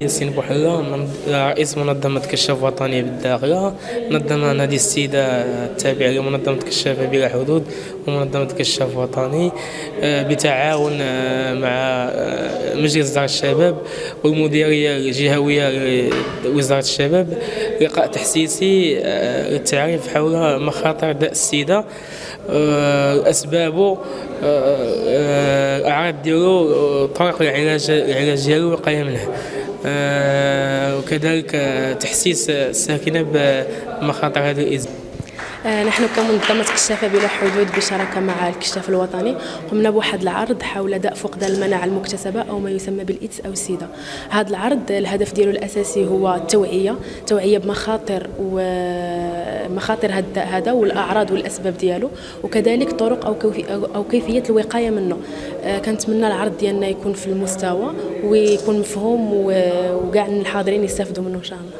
ياسين من- رئيس منظمة كشاف وطني بالداخلة منظمة نادي السيدة التابعة لمنظمة كشافة بلا حدود ومنظمة كشاف وطني آه، بتعاون آه، مع آه، مجلس دار الشباب والمديرية الجهوية لوزارة الشباب لقاء تحسيسي للتعريف حول مخاطر داء السيدة أسبابه الأعراض ديالو طرق العلاج العلاج ديالو والوقاية منه وكذلك آه، تحسيس الساكنة بمخاطر هذا الإزمة. آه، نحن كمنظمة كشافة بلا حدود بشراكة مع الكشاف الوطني قمنا بواحد العرض حول داء فقدان المناعة المكتسبة أو ما يسمى بالإيدز أو السيدا. هذا العرض الهدف ديالو الأساسي هو التوعية توعية بمخاطر ومخاطر هذا الداء هذا والأعراض والأسباب ديالو وكذلك طرق أو أو- كيفية الوقاية منه. كنتمنى العرض ديالنا يكون في المستوى ويكون مفهوم وكاع الحاضرين يستافدوا منه إن شاء الله.